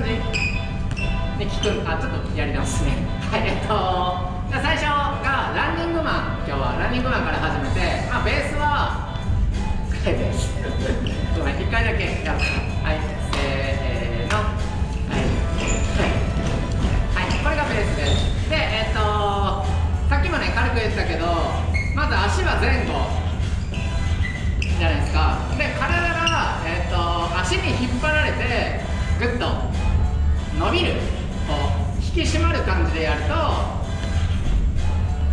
感じに聞くあちょっとやり直すね。は いえっと最初がランニングマン。今日はランニングマンから始めて、まあ、ベースははいベースごめん1回だけやるはいせーの。はい。はい、はい、これがベースです。でえっとさっきもね軽く言ったけどまず足は前後。じゃないですか。で体が、えーと、足に引っ張られてぐっと伸びるこう引き締まる感じでやるとこ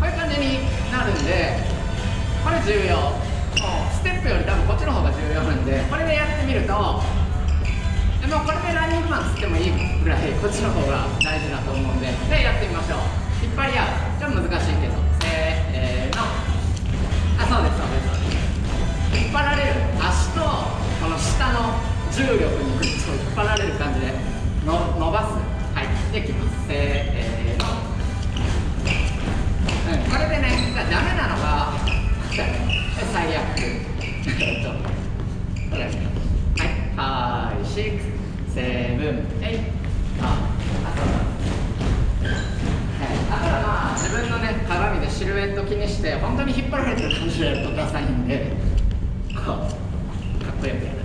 ういう感じになるんでこれ重要もうステップより多分こっちの方が重要なん。でこれでやってみるとでもこれでランニングマンつってもいいぐらいこっちの方が大事だと思うんででやってみましょう。引っ張り合う。ちょっと難しいけど。せーのあそうですそうです。引っ張られる足とこの下の重力にグッと引っ張られる感じで。の伸ばすはい。できますせーの、うん、これでねダメなのが最悪えっとこれはいはいシックス。セブンエイああとだからまあ自分のね鏡でシルエット気にして本当に引っ張られてる感じでやるとダサいんでこうかっこよくやる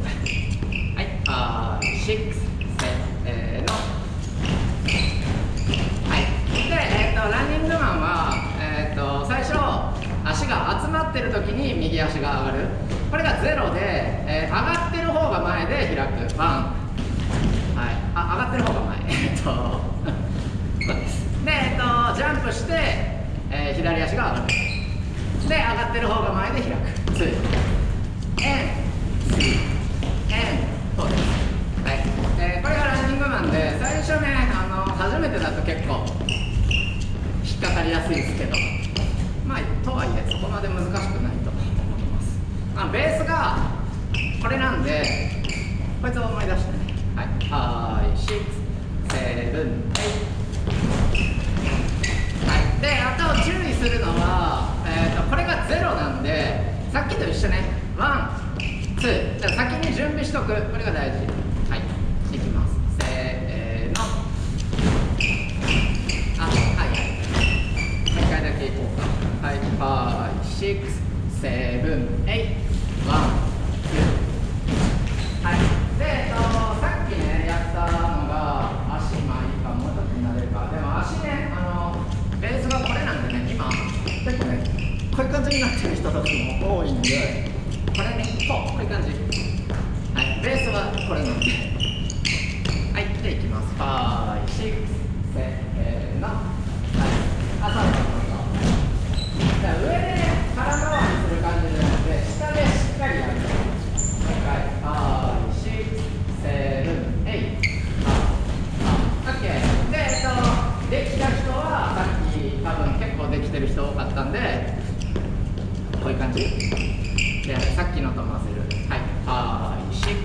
はいあー6せーでえっ、ー、とランニングマンはえ、ー、と最初足が集まってる時に右足が上がる。これがゼロで、えー、上がってる方が前で開くワン。はい。あ上がってる方が前。えっとそうです。でえっ、とジャンプして、え左足が上がる。で上がってる方が前で開く。ツー。N、C、N、そうです。はい。えー、これがランニングマンで、最初ね、あの、初めてだと結構、引っかかりやすいですけど、まあ、とはいえ、そこまで難しくないと思います。まあ、ベースが、これなんで、こいつを思い出してね。はい。はい、6、7、8。はい。で、あと注意するのは、え、ー、と、これが0なんで、さっきと一緒ね、ワンツーじゃ先に準備しとくこれが大事6、7、8、1、はい。で、えっと、さっきね、やったのが、足、まいいか、もうちょっと慣れるか。でも足ね、あの、ベースがこれなんでね、今、結構ね、こういう感じになってる人たちも多いんで、これね、そう、こういう感じ。はい、ベースはこれなんで。はい、じゃあいきます。感じでさっきのと混ぜるはい。はい。6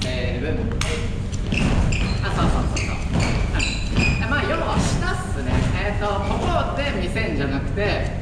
7 8あそうそうそうそうまあ要は下っすねえっ、ー、とここで見せんじゃなくて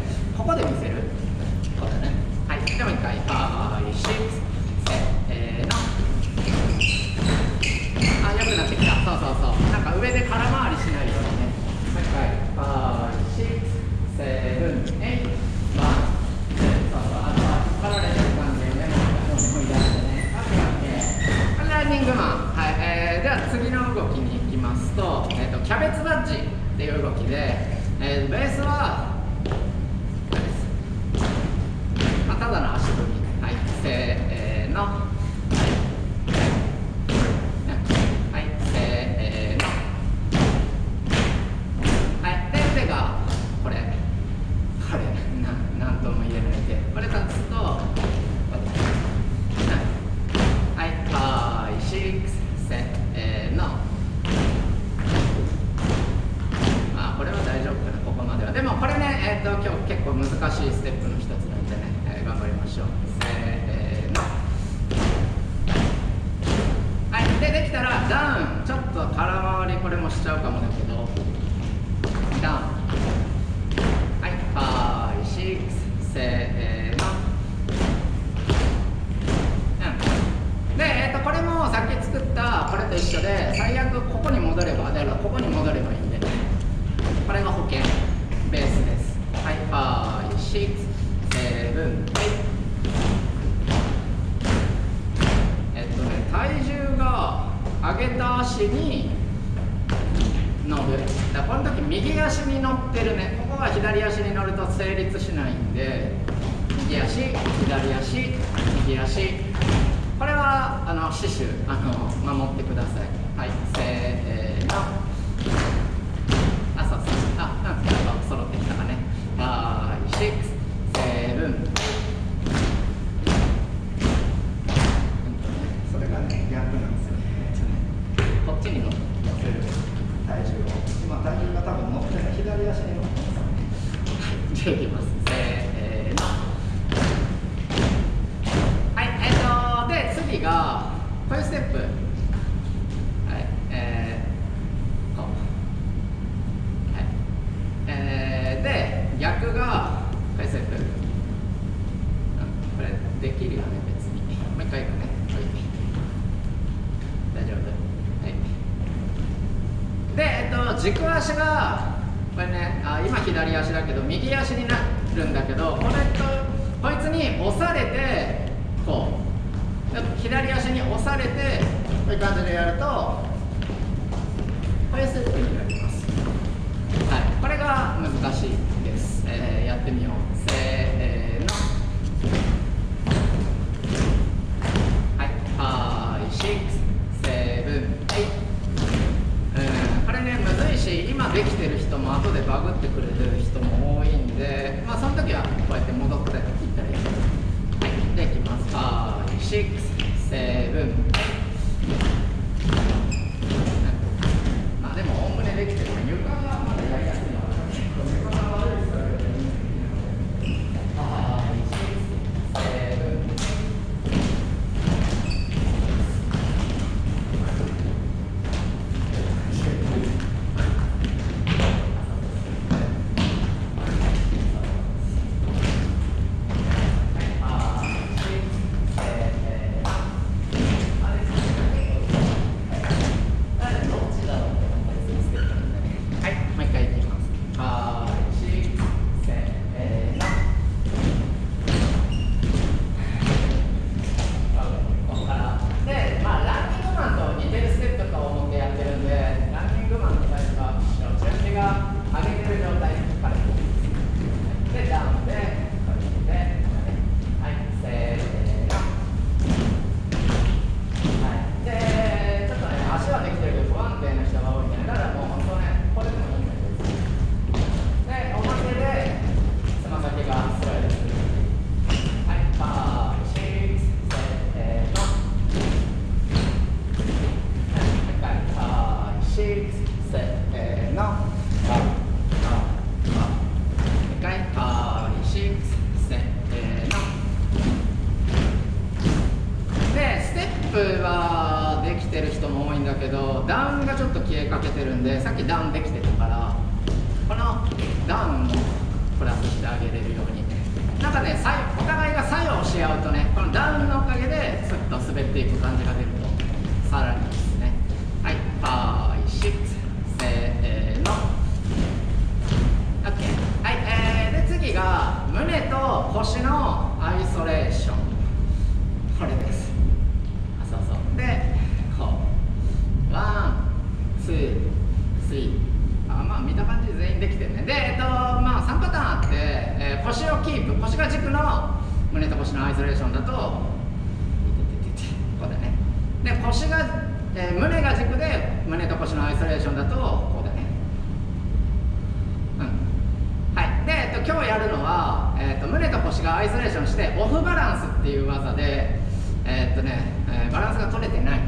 バランスが取れてない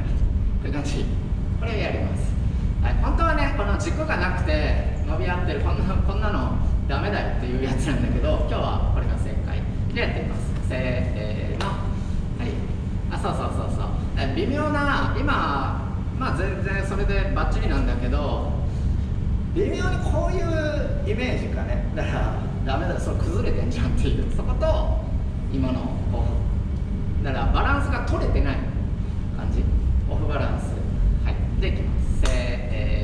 という感じ。これをやります、はい、本当はねこの軸がなくて伸び合ってるこんな こんなのダメだよっていうやつなんだけど今日はこれが正解。でやってみます。せーの。はい。あそうそうそうそう。微妙な今まあ全然それでバッチリなんだけど微妙にこういうイメージかね。だからダメだそれ崩れてんじゃんっていう。そこと今のこうだからバランスが取れてない。オフバランス。はい。でいきます。せ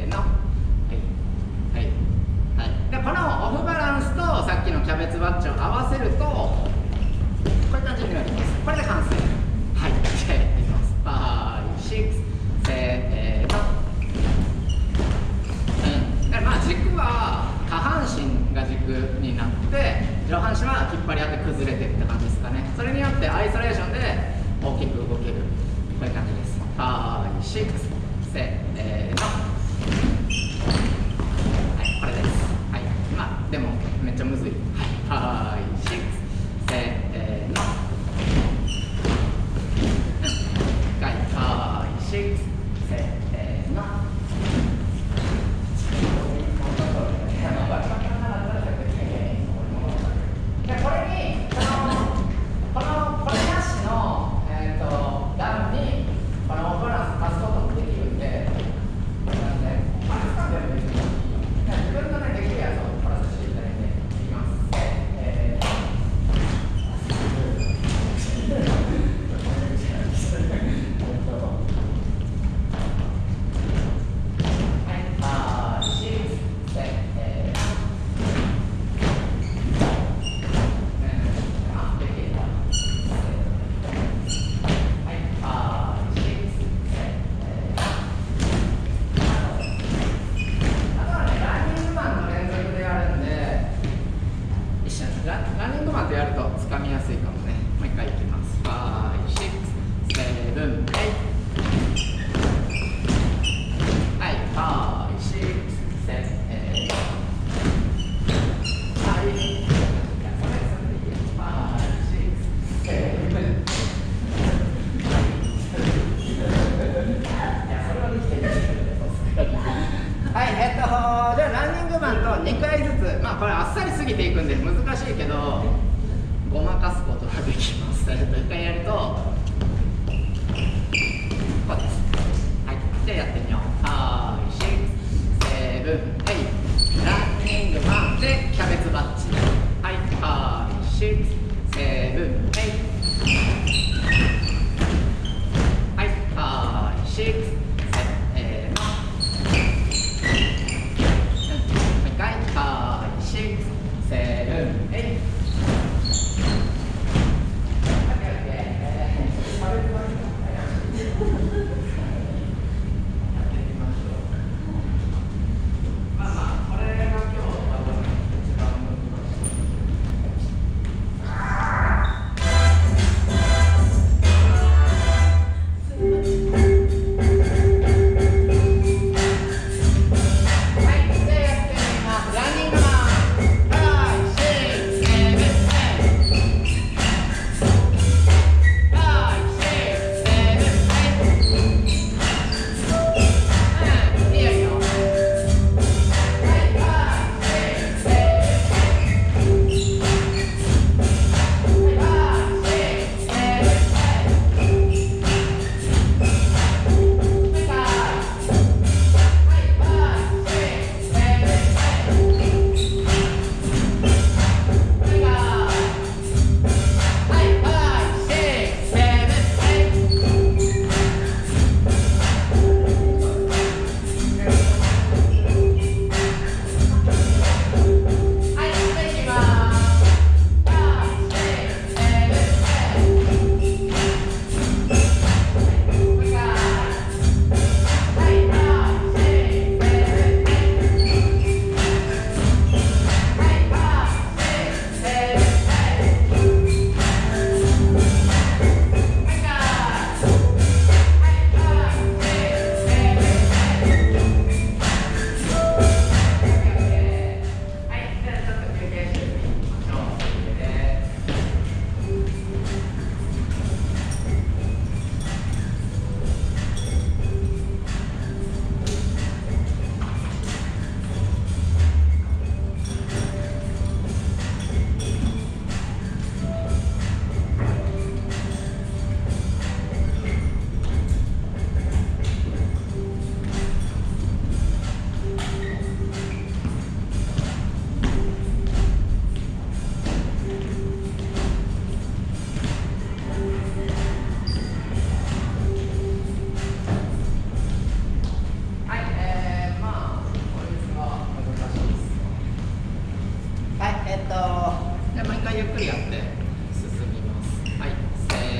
ーの。はい。はい、はい、でこのオフバランスとさっきのキャベツバッチを合わせるとこういう感じになります。これで完成。はい。じいきます。バイシックス。せーの、うん、でまあ軸は下半身が軸になって上半身は引っ張り合って崩れてるって感じですかね。それによってアイソレーションで大きく動ける。こういう感じ開始ですせーの。はいこれです。はい。まあでもめっちゃむずい。はい。はい。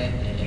eh,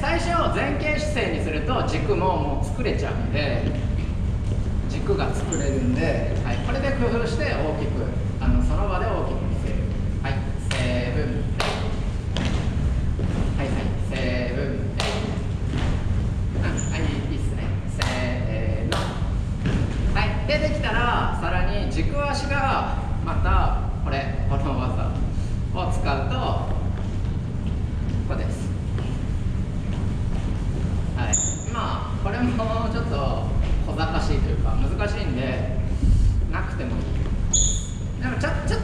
最初前傾姿勢にすると軸ももう作れちゃうんで軸が作れるんで、はい、これで工夫して大きくあのその場で大きく見せる。はいセーブ。ンはいはいセーブ。ンはいいいっすね。せーの。はい出てきたらさらに軸足がまたこれこの技を使うと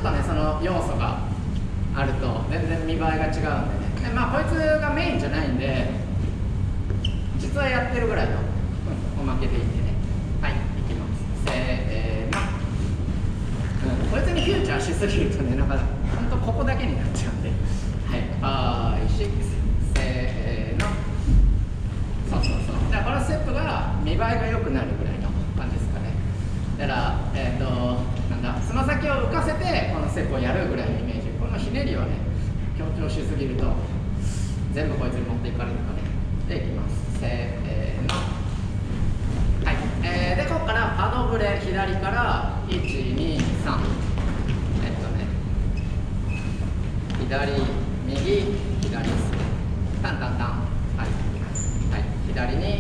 とねその要素があると。全然見栄えが違うんでね。でまあこいつがメインじゃないんで実はやってるぐらいの、うん、おまけでいってね。はいいきます。せーの、うん、こいつにフューチャーしすぎるとねなんか本当ここだけになっちゃうんで。はいはーいシせーのそうそうそう。じゃあこのステップが見栄えが良くなるぐらいの感じですかね。だからえっ、ー、との先を浮かせてこのステップをやるぐらいのイメージ。このひねりをね強調しすぎると全部こいつに持っていかれるから、ね、でいきます。せーの。はい、えー、でここからパドブレ左から123えっとね。左右左タンタンタン。はい、はい、左に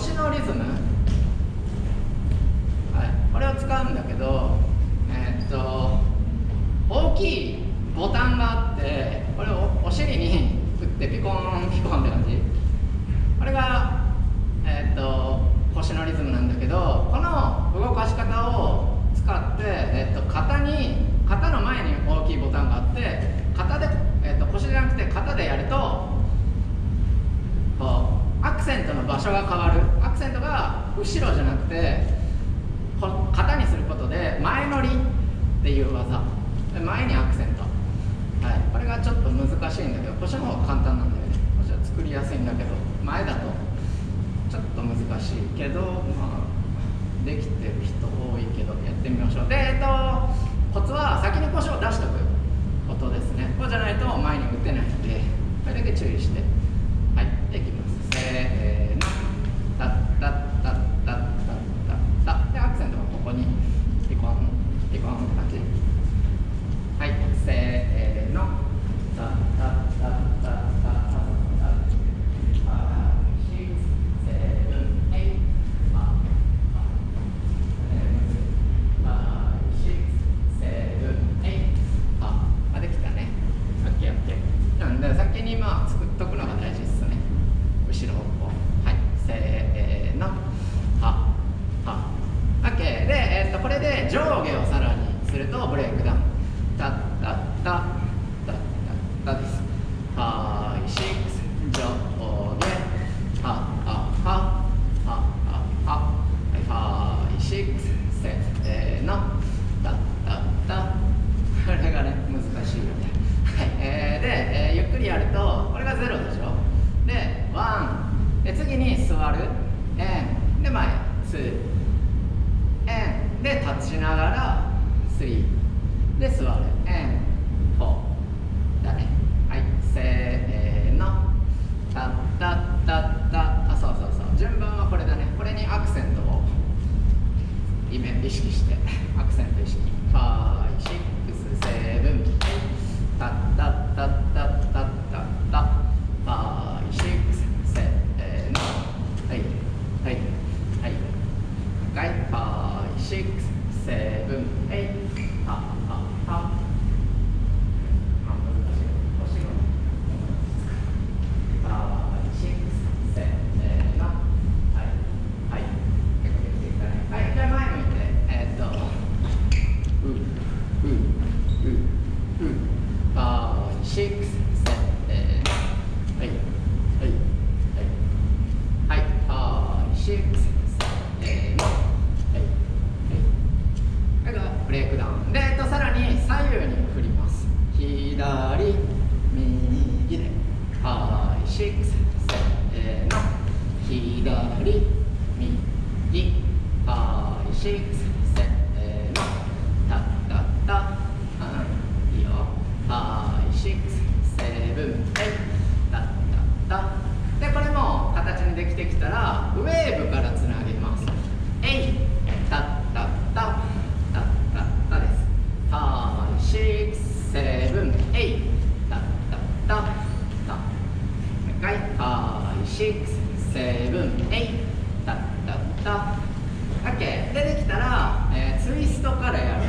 星のリズム、はい、これを使うんだけど、えー、っと大きいボタンがあってこれをお尻に振ってピコンピコンって感じ。これが、えー、っと腰のリズムなんだけどこの動かし方を使って、えー、っと肩に肩の前に大きいボタンがあって肩で、えー、っと腰じゃなくて肩でやるとクセントの場所が変わる。アクセントが後ろじゃなくて型にすることで前乗りっていう技。前にアクセント、はい、これがちょっと難しいんだけど腰の方が簡単なんだよね。こちは作りやすいんだけど前だとちょっと難しいけど、まあ、できてる人多いけどやってみましょう。で、えっと、コツは先に腰を出しとくことですね。こうじゃないと前に打てないんでこれだけ注意して。7、8、タッタッタ。OK。で、できたら、えー、ツイストからやる。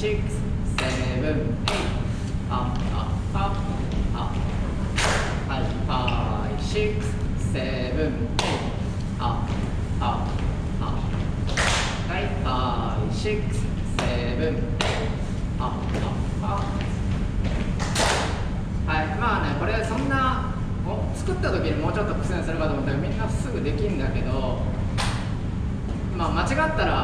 six, seven, eight. Up, up, up, up. High five, six, seven, eight. Up, up, up. High five, six, seven, eight. Up, up, up. はい、まあね、これそんな作った時にもうちょっと苦戦するかと思ったらみんなすぐできるんだけど、まあ、間違ったら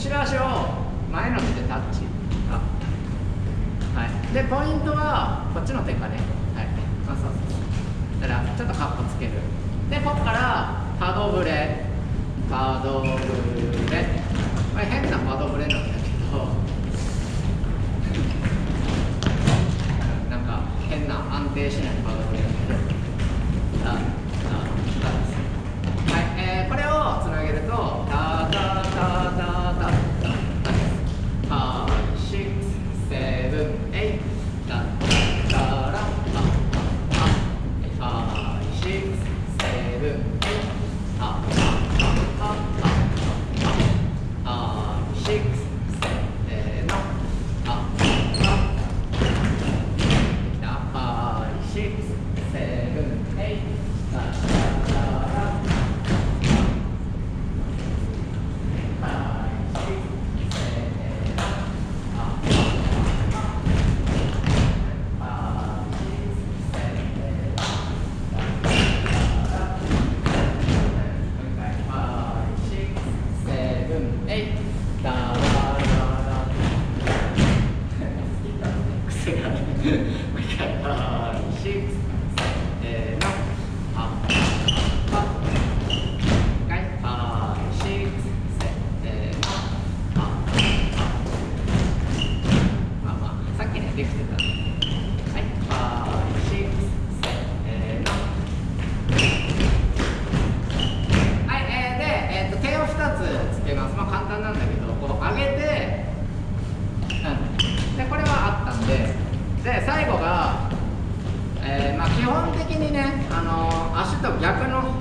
後ろ足を前の手でタッチ。はい。でポイントはこっちの手かね。はい。そうそうそう。だからちょっとカッコつける。でここからパドブレ。パドブレ。これ変なパドブレなんだけど。なんか変な安定しないパドブレだけど。はい、えー、これをつなげるとタタタタ。基本的にねあの足と逆の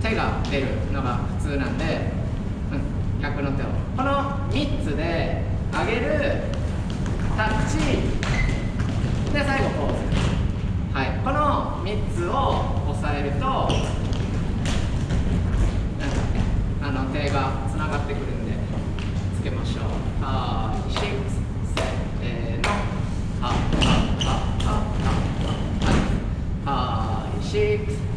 手が出るのが普通なんで、うん、逆の手を。この3つで上げるタッチ。で最後ポーズ。はい。この3つを押さえると、あの手がつながってくるんでつけましょう。shakes